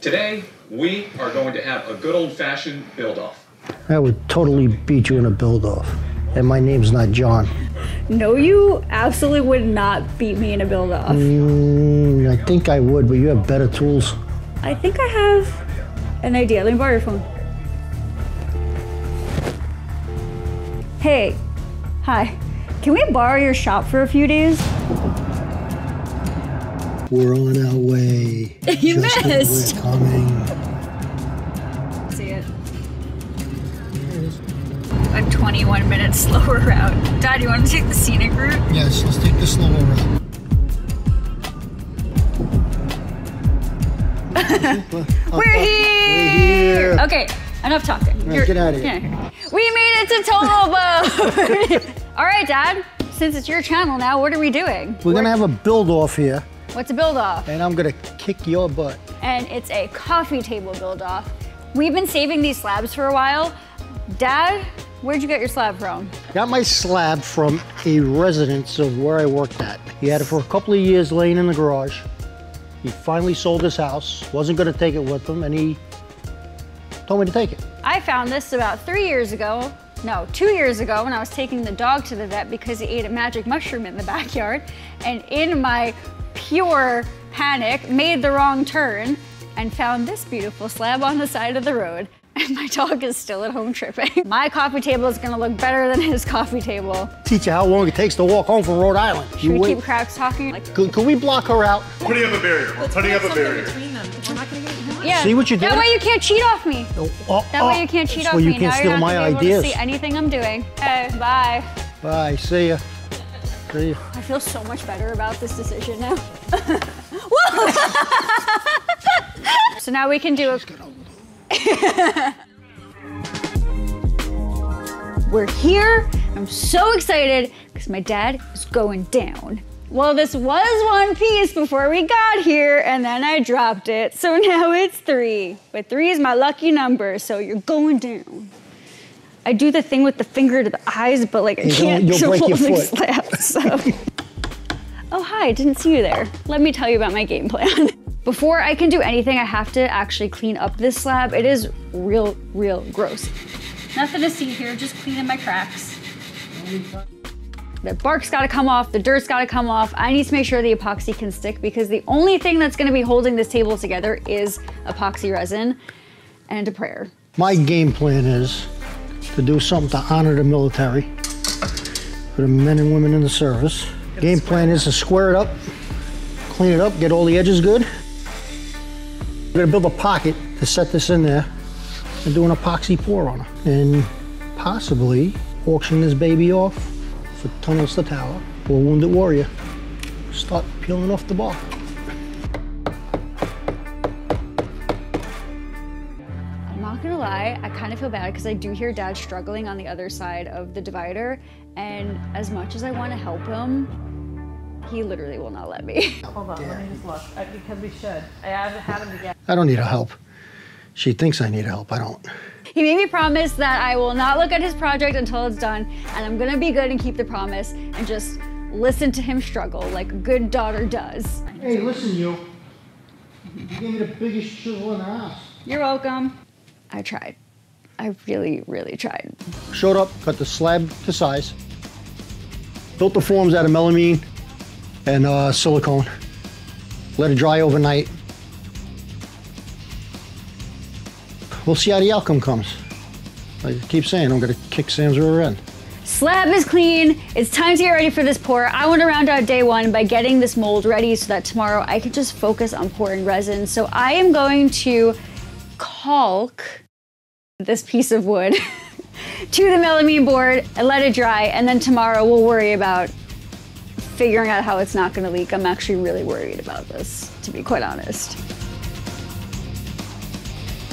Today, we are going to have a good old fashioned build off. I would totally beat you in a build-off. And my name's not Jon. No, you absolutely would not beat me in a build off. Mm, I think I would, but you have better tools. I think I have an idea. Let me borrow your phone. Hey, hi. Can we borrow your shop for a few days? We're on our way. You Just missed. We're coming. See it. A 21 minute slower route. Dad, you want to take the scenic route? Yes, let's take the slower route. We're here! here. Okay, enough talking. right, get outta here. We made it to Total All right, Dad. Since it's your channel now, what are we doing? We're gonna have a build-off here, What's a build off? and I'm gonna kick your butt. And it's a coffee table build off. We've been saving these slabs for a while. Dad, where'd you get your slab from? Got my slab from a residence of where I worked at. He had it for a couple of years laying in the garage. He finally sold his house, wasn't gonna take it with him, and he told me to take it. I found this about three years ago. No, two years ago when I was taking the dog to the vet because he ate a magic mushroom in the backyard. And in my pure panic, made the wrong turn and found this beautiful slab on the side of the road. And my dog is still at home tripping. My coffee table is gonna look better than his coffee table. Teach you how long it takes to walk home from Rhode Island. Should You we wait. keep cracks talking? Like, Could, could we block her out? Putting up a barrier. We're putting up a barrier. yeah. See what you That way you can't cheat off me. Oh, oh, That way uh, you can't cheat so off you me. can now steal you're not my gonna be ideas. able to see anything I'm doing. Okay, bye. Bye. See ya. Ya. I feel so much better about this decision now. Whoa! so now we can do a. We're here. I'm so excited because my dad is going down. Well, this was one piece before we got here, and then I dropped it. So now it's three. But three is my lucky number, so you're going down. I do the thing with the finger to the eyes, but like I You can't don't- you'll break your foot. slabs. So. oh hi, didn't see you there. Let me tell you about my game plan. Before I can do anything, I have to actually clean up this slab. It is real, real gross. Nothing to see here, just cleaning my cracks. The bark's gotta come off, the dirt's gotta come off. I need to make sure the epoxy can stick because the only thing that's gonna be holding this table together is epoxy resin and a prayer. My game plan is to do something to honor the military, for the men and women in the service. Game plan is to square it up, clean it up, get all the edges good. We're gonna build a pocket to set this in there and do an epoxy pour on it. And possibly auction this baby off for Tunnels to Tower or Wounded Warrior. Start peeling off the bark. Gonna I kind of feel bad because I do hear dad struggling on the other side of the divider, and as much as I want to help him, he literally will not let me. Hold on, let me just look, I- because we should. I haven't had him again. I don't need her help. She thinks I need help. I don't. he made me promise that I will not look at his project until it's done, and I'm gonna be good and keep the promise and just listen to him struggle like a good daughter does. Hey, listen, you. You gave me the biggest chisel in the house. You're welcome. I tried. I really, really tried. Showed up, cut the slab to size, built the forms out of melamine and uh, silicone, let it dry overnight. We'll see how the outcome comes. I keep saying I'm gonna kick Sam's rear end. Slab is clean. It's time to get ready for this pour. I want to round out day one by getting this mold ready so that tomorrow I can just focus on pouring resin. So I am going to caulk this piece of wood to the melamine board and let it dry. And then tomorrow we'll worry about figuring out how it's not going to leak. I'm actually really worried about this, to be quite honest.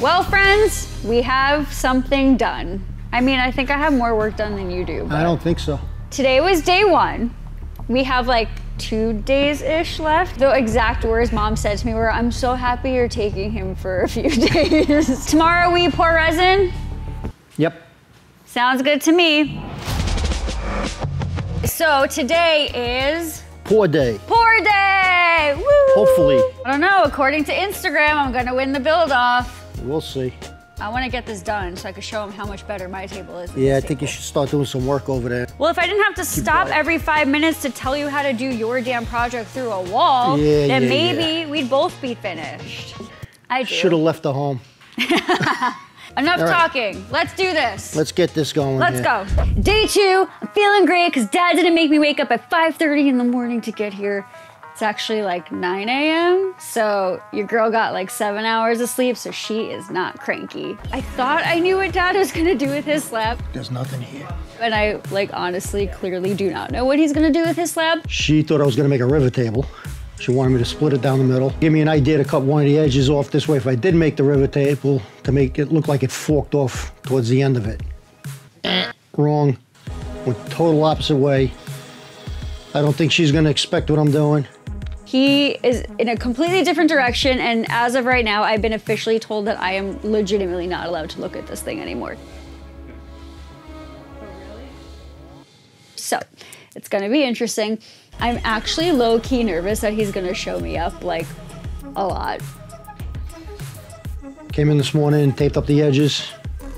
Well, friends, we have something done. I mean, I think I have more work done than you do. I don't think so. Today was day one. We have like two days ish left. The exact words mom said to me were, I'm so happy you're taking him for a few days. Tomorrow we pour resin. Yep. Sounds good to me. So today is Poor day. pour day. Woo! Hopefully. I don't know. According to Instagram, I'm gonna win the build off. We'll see. I want to get this done so I can show him how much better my table is. Yeah, I think you should start doing some work over there. Well, if I didn't have to stop going. every five minutes to tell you how to do your damn project through a wall, Yeah, then yeah, maybe we'd both be finished. I. Should have left the home. Enough right. talking. Let's do this. Let's get this going. Let's here. go. Day two. I'm feeling great because Dad didn't make me wake up at 5:30 in the morning to get here. It's actually like 9 a.m. So your girl got like seven hours of sleep, so she is not cranky. I thought I knew what Dad was gonna do with his slab, There's nothing here. and I like honestly, clearly do not know what he's gonna do with his slab. She thought I was gonna make a river table. She wanted me to split it down the middle. Give me an idea to cut one of the edges off this way if I did make the river table to make it look like it forked off towards the end of it. Wrong. Went total opposite way. I don't think she's gonna expect what I'm doing. He is in a completely different direction, and as of right now, I've been officially told that I am legitimately not allowed to look at this thing anymore. So, it's gonna be interesting. I'm actually low key nervous that he's gonna show me up like a lot. Came in this morning, taped up the edges,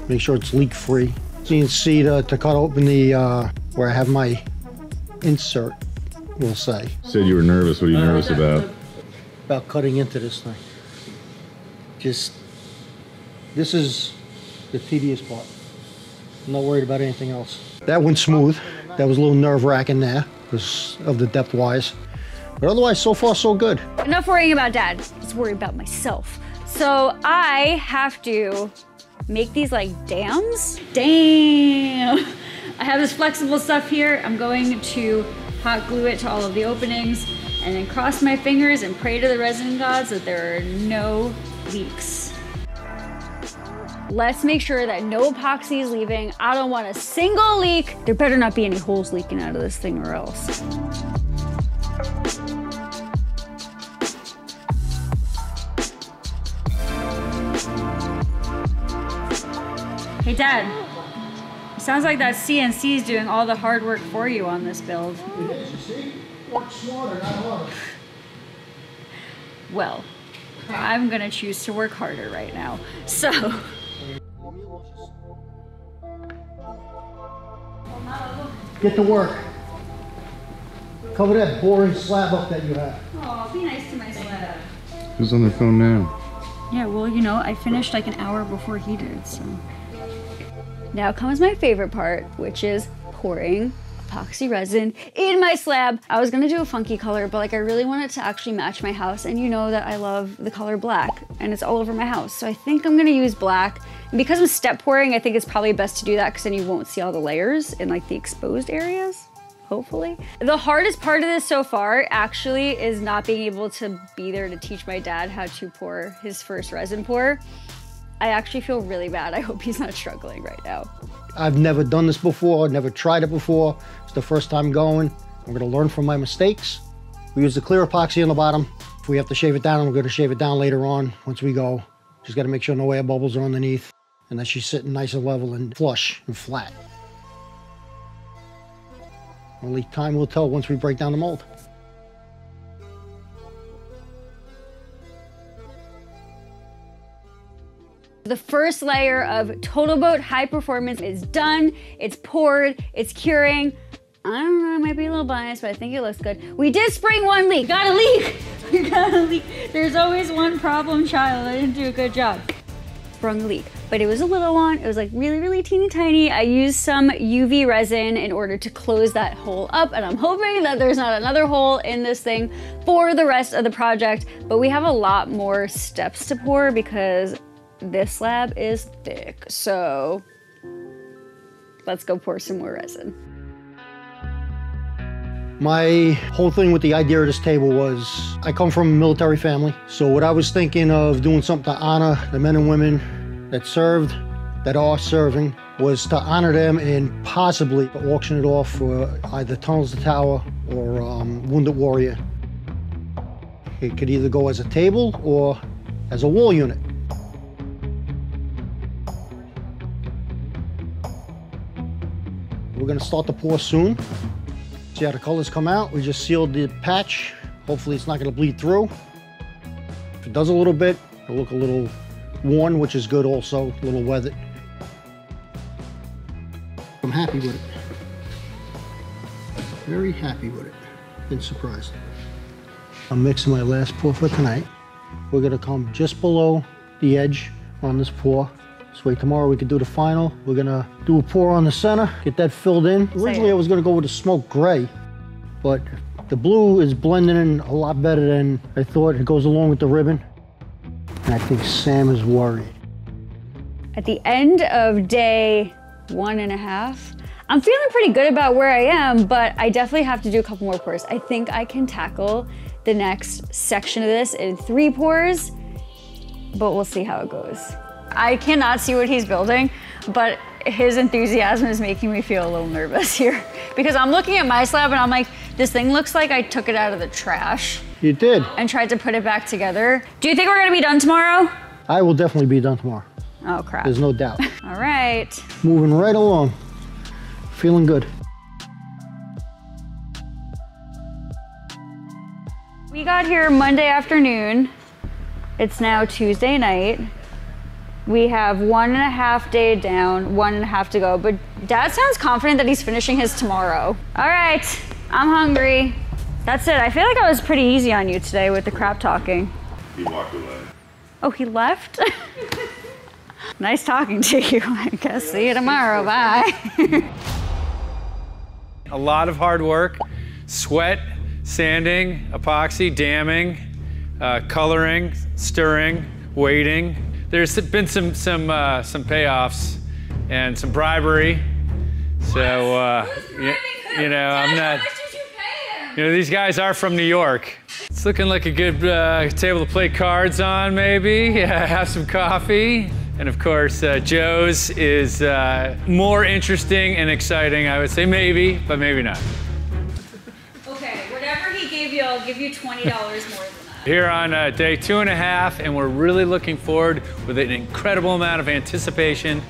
make sure it's leak free. CNC to, to cut open the, uh, where I have my insert, we'll say, Said you were nervous. What are you nervous about? about cutting into this thing. Just, this is the tedious part. I'm not worried about anything else. That went smooth. That was a little nerve wracking there because of the depth wise. But otherwise, so far, so good. Enough worrying about dad. Let's worry about myself. So I have to make these like dams. Damn. I have this flexible stuff here. I'm going to hot glue it to all of the openings and then cross my fingers and pray to the resin gods that there are no leaks. Let's make sure that no epoxy is leaving. I don't want a single leak. There better not be any holes leaking out of this thing or else. Hey, Dad. It sounds like that CNC is doing all the hard work for you on this build. Well, I'm gonna choose to work harder right now. So, Get to work. Cover that boring slab up that you have. oh, be nice to my slab. Who's on their phone now? Yeah, well, you know, I finished like an hour before he did, so. Now comes my favorite part, which is pouring epoxy resin in my slab. I was gonna do a funky color, but like I really wanted to actually match my house, and you know that I love the color black, and it's all over my house. So I think I'm gonna use black. And because I'm step pouring, I think it's probably best to do that because then you won't see all the layers in like the exposed areas hopefully. The hardest part of this so far actually is not being able to be there to teach my dad how to pour his first resin pour. I actually feel really bad. I hope he's not struggling right now. I've never done this before, never tried it before. It's the first time going. I'm gonna learn from my mistakes. We use the clear epoxy on the bottom. If we have to shave it down, I'm gonna shave it down later on once we go. Just gotta make sure no air bubbles are underneath and that she's sitting nice and level and flush and flat. Only time will tell once we break down the mold. The first layer of Total Boat High Performance is done. It's poured, it's curing. I don't know, I might be a little biased, but I think it looks good. We did spring one leak. Got a leak. We got a leak. There's always one problem child. I didn't do a good job. Sprung leak, but it was a little one. It was like really, really teeny tiny. I used some UV resin in order to close that hole up, and I'm hoping that there's not another hole in this thing for the rest of the project. But we have a lot more steps to pour because this slab is thick. So let's go pour some more resin. My whole thing with the idea of this table was I come from a military family. So what I was thinking of doing something to honor the men and women that served, that are serving, was to honor them and possibly auction it off for either Tunnels to Tower or um, Wounded Warrior. It could either go as a table or as a wall unit. We're gonna start the pour soon. See how the colors come out. We just sealed the patch. Hopefully it's not gonna bleed through. If it does a little bit, it'll look a little worn, which is good also, a little weathered. I'm happy with it. Very happy with it. Been surprised. I'm mixing my last pour for tonight. We're gonna come just below the edge on this pour. This way tomorrow we can do the final. We're gonna do a pour on the center, get that filled in. Originally I was gonna go with a smoke gray, but the blue is blending in a lot better than I thought. It goes along with the ribbon. And I think Sam is worried. At the end of day one and a half, I'm feeling pretty good about where I am, but I definitely have to do a couple more pours. I think I can tackle the next section of this in three pours, but we'll see how it goes. I cannot see what he's building, but his enthusiasm is making me feel a little nervous here because I'm looking at my slab and I'm like, this thing looks like I took it out of the trash You did. and tried to put it back together. Do you think we're gonna be done tomorrow? I will definitely be done tomorrow. Oh crap. There's no doubt. All right. Moving right along. Feeling good. We got here Monday afternoon. It's now Tuesday night. We have one and a half day down, one and a half to go. But dad sounds confident that he's finishing his tomorrow. All right, I'm hungry. That's it. I feel like I was pretty easy on you today with the crap talking. He walked away. Oh, he left? nice talking to you. I guess see you tomorrow. Bye. A lot of hard work, sweat, sanding, epoxy, damming, uh, coloring, stirring, waiting. There's been some some uh, some payoffs and some bribery. So uh, you, you know, I'm not. You know, these guys are from New York. It's looking like a good uh, table to play cards on, maybe. Yeah, have some coffee. And of course, uh, Joe's is uh, more interesting and exciting. I would say maybe, but maybe not. okay, whatever he gave you, I'll give you $20 more. Here on uh, day two and a half, and we're really looking forward with an incredible amount of anticipation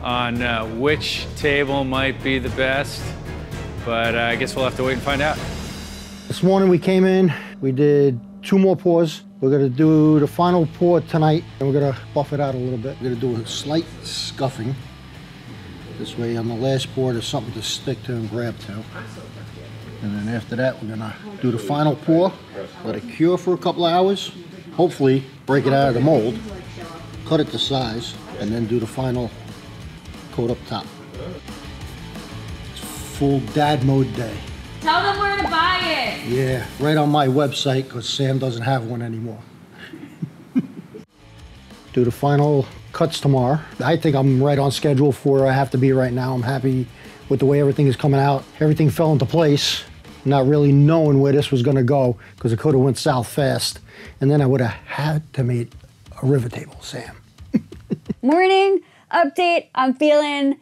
on uh, which table might be the best. But uh, I guess we'll have to wait and find out. This morning we came in, we did two more pours. We're gonna do the final pour tonight and we're gonna buff it out a little bit. We're gonna do a slight scuffing. This way on the last pour there's something to stick to and grab to. And then after that we're gonna do the final pour, let it cure for a couple of hours. Hopefully break it out of the mold, cut it to size, and then do the final coat up top. It's full dad mode day. Tell them where to buy it. Yeah, right on my website because Sam doesn't have one anymore. Do the final cuts tomorrow. I think I'm right on schedule for where I have to be right now. I'm happy with the way everything is coming out. Everything fell into place. Not really knowing where this was going to go because it could have went south fast, and then I would have had to meet a river table, Sam. Morning update. I'm feeling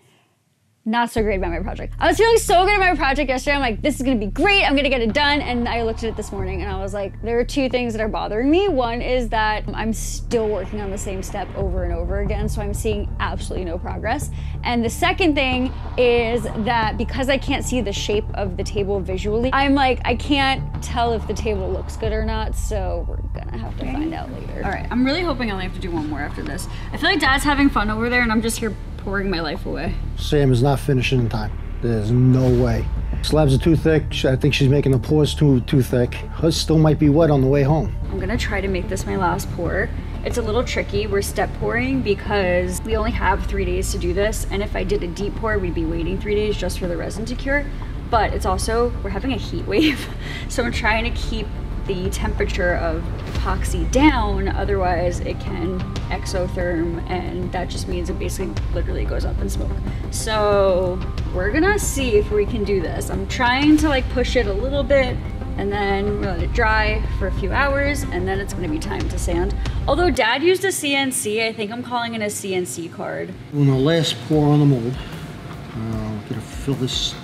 not so great about my project. I was feeling so good about my project yesterday. I'm like, this is gonna be great. I'm gonna get it done. And I looked at it this morning and I was like, there are two things that are bothering me. One is that I'm still working on the same step over and over again. So I'm seeing absolutely no progress. And the second thing is that because I can't see the shape of the table visually, I'm like, I can't tell if the table looks good or not. So we're gonna have to find out later. All right, I'm really hoping I only have to do one more after this. I feel like dad's having fun over there and I'm just here pouring my life away. Sam is not finishing in time. There's no way. Slabs are too thick. I think she's making the pours too too thick. Hers still might be wet on the way home. I'm gonna try to make this my last pour. It's a little tricky. We're step pouring because we only have three days to do this. And if I did a deep pour, we'd be waiting three days just for the resin to cure. But it's also, we're having a heat wave. So I'm trying to keep the temperature of epoxy down, otherwise it can exotherm and that just means it basically literally goes up in smoke. So we're gonna see if we can do this. I'm trying to like push it a little bit and then we let it dry for a few hours and then it's gonna be time to sand. Although dad used a CNC, I think I'm calling it a CNC card. On the last pour on the mold, uh, we're gonna fill this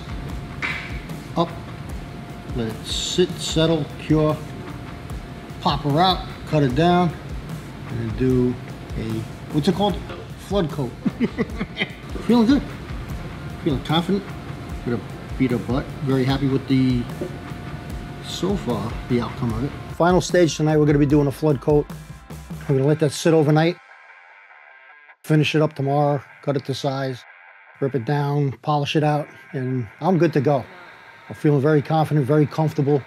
up, let it sit, settle, cure, pop her out, cut it down, and do a, what's it called? Flood coat. Feeling good. Feeling confident. Gonna beat her butt. Very happy with the, so far, the outcome of it. Final stage tonight, we're gonna be doing a flood coat I'm gonna let that sit overnight. Finish it up tomorrow, cut it to size, rip it down, polish it out, and I'm good to go. I'm feeling very confident, very comfortable.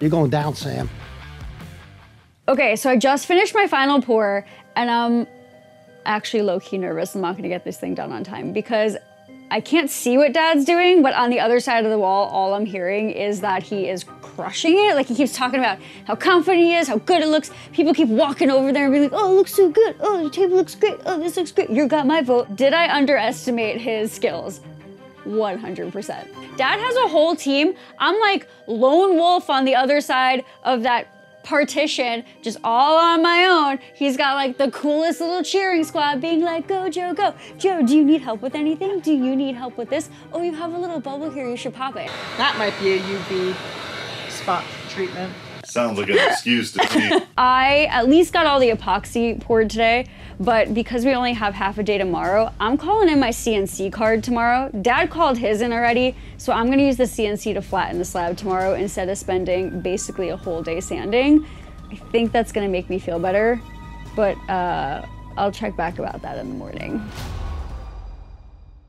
You're going down, Sam. Okay, so I just finished my final pour and I'm actually low key nervous I'm not gonna get this thing done on time because I can't see what dad's doing, but on the other side of the wall, all I'm hearing is that he is crushing it. Like he keeps talking about how confident he is, how good it looks. People keep walking over there and being like, oh, it looks so good. Oh, the table looks great. Oh, this looks great. You got my vote. Did I underestimate his skills? 100%. Dad has a whole team. I'm like lone wolf on the other side of that partition, just all on my own. He's got like the coolest little cheering squad being like, go, Joe, go. Joe, do you need help with anything? Do you need help with this? Oh, you have a little bubble here, you should pop it. That might be a UV spot treatment. Sounds like an excuse to me. I at least got all the epoxy poured today, but because we only have half a day tomorrow, I'm calling in my CNC card tomorrow. Dad called his in already, so I'm gonna use the CNC to flatten the slab tomorrow instead of spending basically a whole day sanding. I think that's gonna make me feel better, but uh, I'll check back about that in the morning.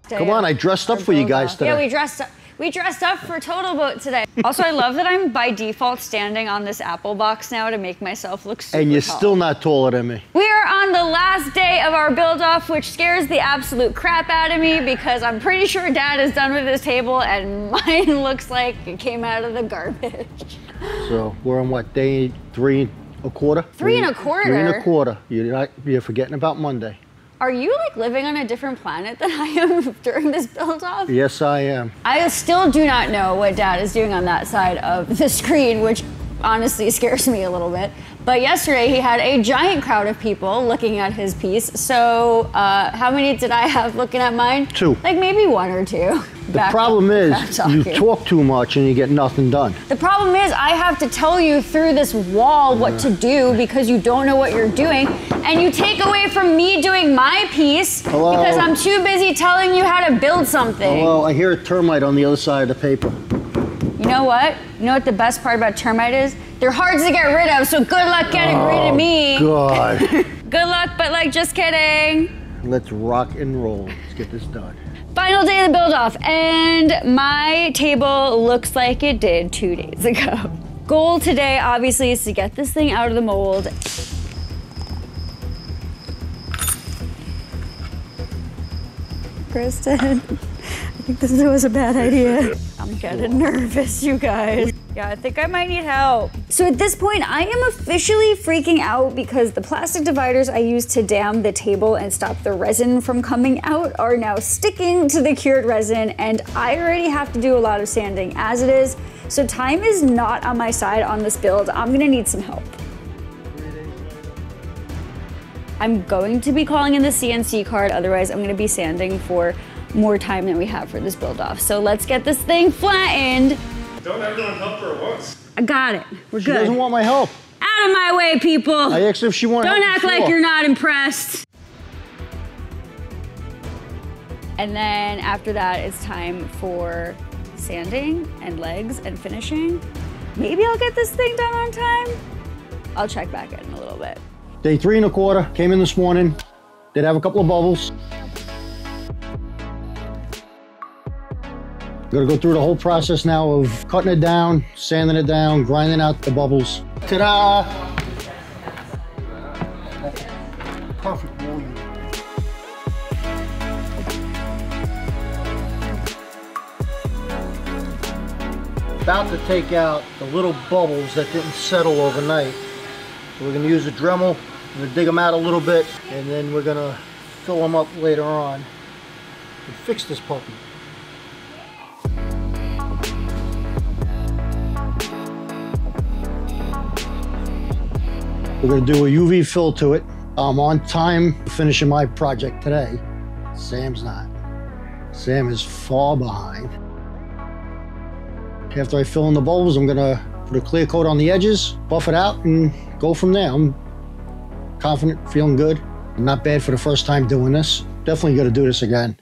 Come on, I dressed up for you guys today. Yeah, we dressed up. We dressed up for Total Boat today. also, I love that I'm by default standing on this apple box now to make myself look super and you're tall. still not taller than me. We are on the last day of our build off, which scares the absolute crap out of me because I'm pretty sure dad is done with his table and mine looks like it came out of the garbage. So we're on what day three and a quarter? Three and a quarter? Three and a quarter. You're not, you're forgetting about Monday. Are you like living on a different planet than I am during this build off? Yes, I am. I still do not know what dad is doing on that side of the screen, which honestly scares me a little bit. But yesterday he had a giant crowd of people looking at his piece. So uh, how many did I have looking at mine? Two. Like maybe one or two. The problem is you talk too much and you get nothing done. The problem is I have to tell you through this wall what to do because you don't know what you're doing, and you take away from me doing my piece Hello? because I'm too busy telling you how to build something. Well, I hear a termite on the other side of the paper. You know what? You know what the best part about termite is? They're hard to get rid of, so good luck getting oh, rid of me. Oh, God. Good luck, but like, just kidding. Let's rock and roll. Let's get this done. Final day of the build off, and my table looks like it did two days ago. Goal today, obviously, is to get this thing out of the mold. Kristen, I think this was a bad idea. I'm getting nervous, you guys. Yeah, I think I might need help. So at this point, I am officially freaking out because the plastic dividers I used to dam the table and stop the resin from coming out are now sticking to the cured resin, and I already have to do a lot of sanding as it is. So time is not on my side on this build. I'm gonna need some help. I'm going to be calling in the CNC card, otherwise I'm gonna be sanding for more time than we have for this build off. So let's get this thing flattened. Don't everyone help her at once. I got it. We're She good. doesn't want my help. Out of my way, people. I asked if she wanted Don't help act like you're not impressed. And then after that, it's time for sanding and legs and finishing. Maybe I'll get this thing done on time. I'll check back in a little bit. Day three and a quarter. Came in this morning. Did have a couple of bubbles. Gonna go through the whole process now of cutting it down, sanding it down, grinding out the bubbles. Ta-da! Perfect wool. About to take out the little bubbles that didn't settle overnight. So we're gonna use a Dremel, we're gonna dig them out a little bit, and then we're gonna fill them up later on and fix this puppy. We're gonna do a UV fill to it. I'm on time finishing my project today. Sam's not. Sam is far behind. After I fill in the bubbles, I'm gonna put a clear coat on the edges, buff it out, and go from there. I'm confident, feeling good. Not bad for the first time doing this. Definitely gonna do this again.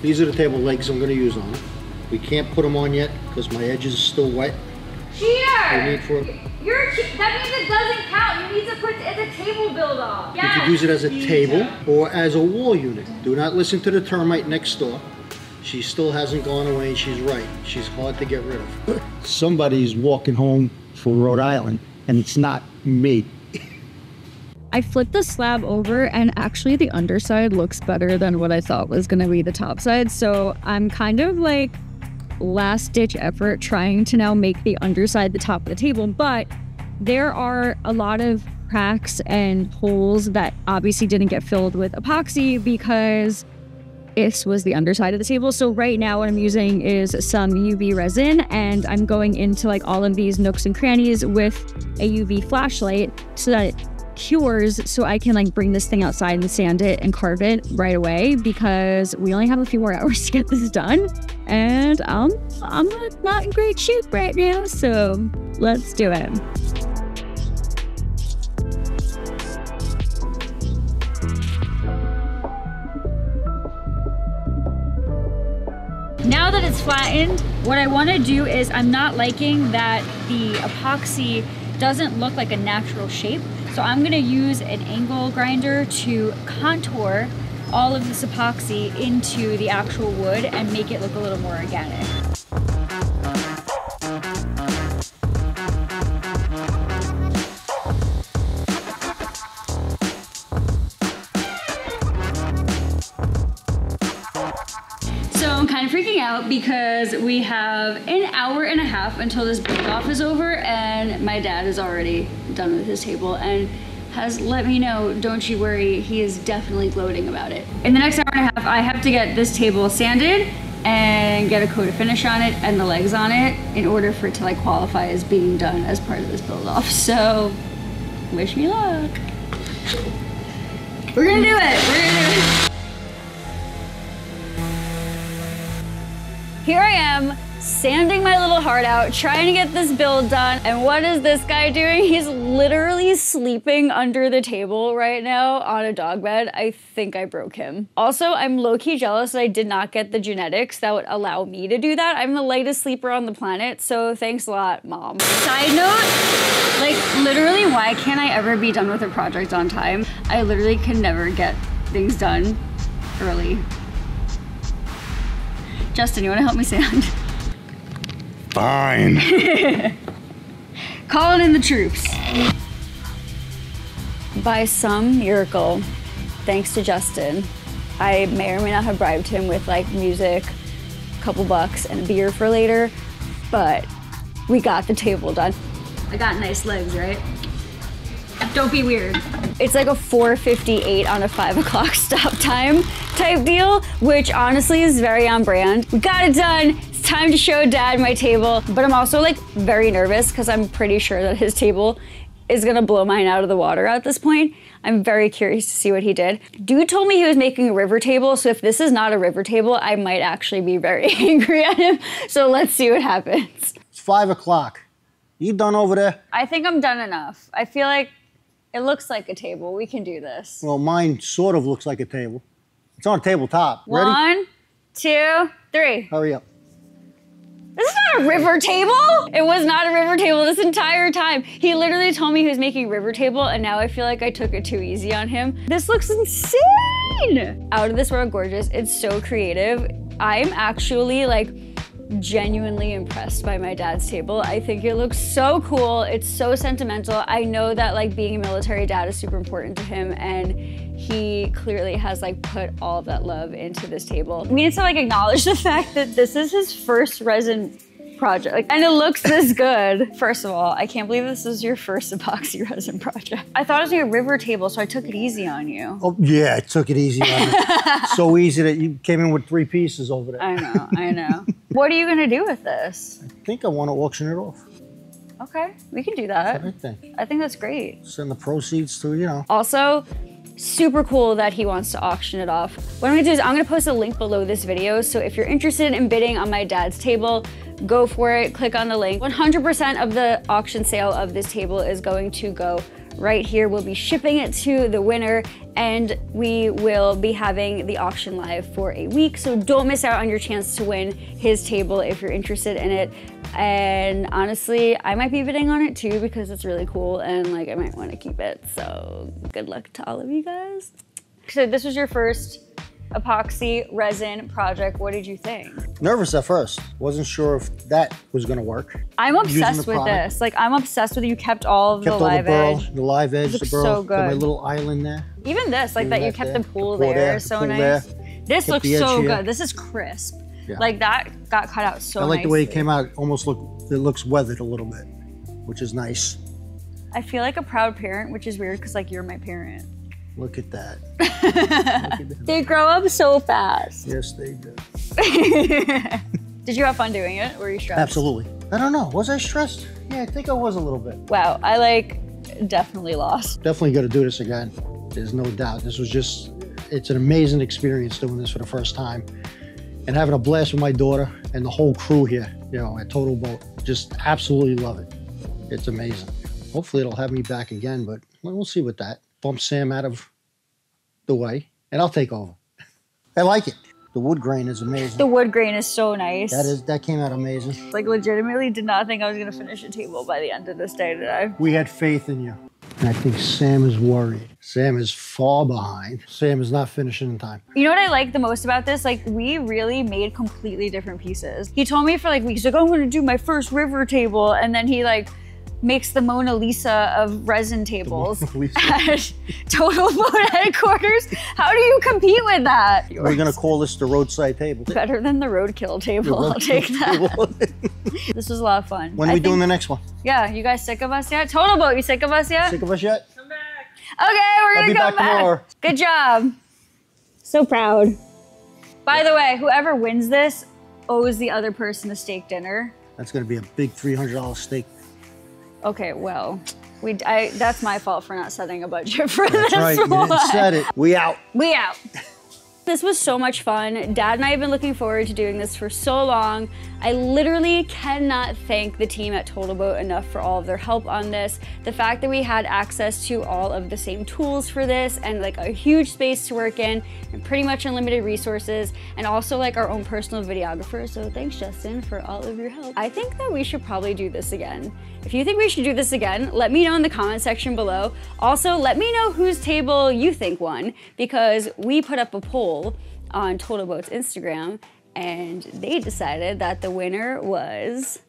These are the table legs I'm gonna use on it. We can't put them on yet because my edges are still wet. We Cheater! need for, you You're a che- that means it doesn't count. You need to put it as a table build off. You could use it as a table or as a wall unit. Do not listen to the termite next door. She still hasn't gone away and she's right. She's hard to get rid of. Somebody's walking home for Rhode Island and it's not me. I flipped the slab over and actually the underside looks better than what I thought was gonna be the top side. So I'm kind of like last ditch effort trying to now make the underside the top of the table, but there are a lot of cracks and holes that obviously didn't get filled with epoxy because this was the underside of the table. So right now what I'm using is some UV resin and I'm going into like all of these nooks and crannies with a UV flashlight so that cures so I can like bring this thing outside and sand it and carve it right away because we only have a few more hours to get this done. And um, I'm not in great shape right now, so let's do it. Now that it's flattened, what I want to do is I'm not liking that the epoxy doesn't look like a natural shape. So I'm to use an angle grinder to contour all of this epoxy into the actual wood and make it look a little more organic. So I'm kind of freaking out because we have an hour and a half until this build off is over and my dad is already done with his table and has let me know, don't you worry, he is definitely gloating about it. In the next hour and a half, I have to get this table sanded and get a coat of finish on it and the legs on it in order for it to like qualify as being done as part of this build off. So wish me luck. We're gonna do it, we're gonna do it. Here I am, sanding my little heart out, trying to get this build done. And what is this guy doing? He's literally sleeping under the table right now on a dog bed. I think I broke him. Also, I'm low-key jealous that I did not get the genetics that would allow me to do that. I'm the lightest sleeper on the planet, so thanks a lot, mom. Side note, like literally why can't I ever be done with a project on time? I literally can never get things done early. Justin, you want to help me sand? Fine. Calling in the troops. By some miracle, thanks to Justin, I may or may not have bribed him with like music, a couple bucks, and a beer for later, but we got the table done. I got nice legs, right? Don't be weird. It's like a 458 on a five o'clock stop time type deal, which honestly is very on brand. We got it done. Time to show dad my table, but I'm also like very nervous because I'm pretty sure that his table is gonna blow mine out of the water at this point. I'm very curious to see what he did. Dude told me he was making a river table, so if this is not a river table, I might actually be very angry at him. So let's see what happens. It's five o'clock. You done over there? I think I'm done enough. I feel like it looks like a table. We can do this. Well, mine sort of looks like a table. It's on a tabletop. Ready? One, two, three. Hurry up. This is not a river table. It was not a river table this entire time. He literally told me he was making river table, and now I feel like I took it too easy on him. This looks insane. Out of this world gorgeous. It's so creative. I'm actually like genuinely impressed by my dad's table. I think it looks so cool. It's so sentimental. I know that like being a military dad is super important to him and he clearly has like put all that love into this table. We need to like acknowledge the fact that this is his first resin project and it looks this good. First of all, I can't believe this is your first epoxy resin project. I thought it was a river table, so I took it easy on you. Oh, yeah, I took it easy on you. so easy that you came in with three pieces over there. I know, I know. what are you gonna do with this? I think I want to auction it off. Okay, we can do that. I think. I think that's great. Send the proceeds to, you know. Also, super cool that he wants to auction it off. What I'm gonna do is I'm gonna post a link below this video, so if you're interested in bidding on my dad's table, go for it, click on the link. 100% of the auction sale of this table is going to go right here. We'll be shipping it to the winner and we will be having the auction live for a week. So don't miss out on your chance to win his table if you're interested in it. And honestly, I might be bidding on it too because it's really cool and like I might want to keep it. So good luck to all of you guys. So this was your first epoxy resin project. What did you think? Nervous at first. Wasn't sure if that was gonna work. I'm obsessed with product. this. Like I'm obsessed with it. You kept all of Kept the all the live burl, edge. the live edge, the Looks burl. so Got my little island there. Even this, like Leave that you kept there. the pool The pool there, there, the so pool nice. there. This Kept looks the edge so here. good. This is crisp. Yeah. Like that got cut out so I like the way it came out. Almost look, it looks weathered a little bit, which is nice. I feel like a proud parent, which is weird because like you're my parent. Look at that. Look at. They grow up so fast. Yes, they do. Did you have fun doing it? Were you stressed? Absolutely. I don't know. Was I stressed? Yeah, I think I was a little bit. Wow, I like definitely lost. Definitely got to do this again. There's no doubt. This was just, it's an amazing experience doing this for the first time and having a blast with my daughter and the whole crew here, you know, at Total Boat. Just absolutely love it. It's amazing. Hopefully it'll have me back again, but we'll see with that. Bump Sam out of the way and I'll take over. I like it. The wood grain is amazing. The wood grain is so nice. that is that came out amazing. like legitimately did not think I was gonna finish a table by the end of this day today. We had faith in you. And I think Sam is worried. Sam is far behind. Sam is not finishing in time. You know what I like the most about this? Like we really made completely different pieces. He told me for like weeks, like I'm gonna do my first river table, and then he like makes the Mona Lisa of resin tables Lisa. at Total Boat headquarters. How do you compete with that? We're gonna call this the roadside table. Better than the roadkill table. I'll take that. This was a lot of fun. when are I we doing the next one? Yeah, you guys sick of us yet? Total Boat, you sick of us yet? Sick of us yet? Come back. Okay, we're I'll gonna be go back tomorrow. Good job. So proud. By the way, whoever wins this owes the other person a steak dinner. That's gonna be a big three hundred dollar steak. Okay, well, we I, that's my fault for not setting a budget for this That's right. You didn't set it. We out. We out. This was so much fun. Dad and I have been looking forward to doing this for so long. I literally cannot thank the team at Total Boat enough for all of their help on this. The fact that we had access to all of the same tools for this and like a huge space to work in and pretty much unlimited resources and also like our own personal videographer. So thanks Justin for all of your help. I think that we should probably do this again. If you think we should do this again, let me know in the comment section below. Also, let me know whose table you think won because we put up a poll on Total Boat's Instagram and they decided that the winner was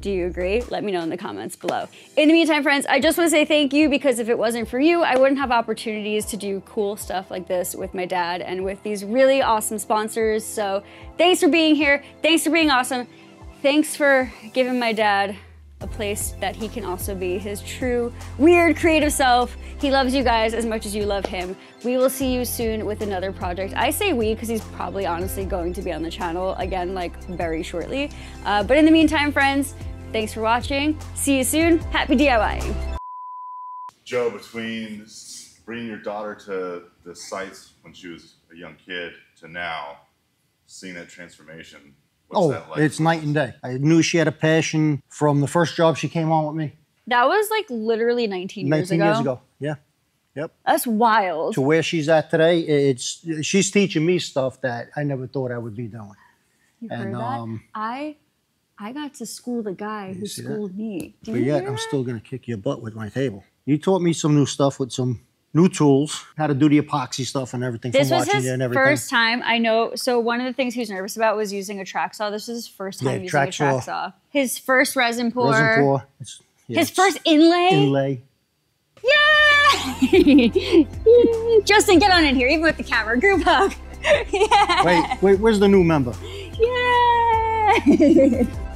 do you agree? Let me know in the comments below. In the meantime, friends, I just want to say thank you because if it wasn't for you, I wouldn't have opportunities to do cool stuff like this with my dad and with these really awesome sponsors. So thanks for being here. Thanks for being awesome. Thanks for giving my dad a place that he can also be his true, weird, creative self. He loves you guys as much as you love him. We will see you soon with another project. I say we because he's probably honestly going to be on the channel again, like very shortly. Uh, but in the meantime, friends, thanks for watching. See you soon. Happy DIYing. Joe, between bringing your daughter to the sites when she was a young kid to now, seeing that transformation, what's Oh, that like? it's night and day. I knew she had a passion from the first job she came on with me. That was like literally 19 years 19 ago. years ago. Yeah. Yep. That's wild. To where she's at today, it's she's teaching me stuff that I never thought I would be doing. You and, heard that? um, I I got to school the guy who see that? schooled me. Do But yet, I'm still gonna kick your butt with my table. You taught me some new stuff with some new tools, how to do the epoxy stuff and everything This from was watching his you and everything. first time. I know. So one of the things he was nervous about was using a track saw. This was his first time Yeah, using track a track saw. saw. His first resin pour. Resin pour. Yeah, His first inlay. inlay. Yay! Justin, get on in here, even with the camera. Group hug. yeah. Wait, wait, where's the new member? Yay!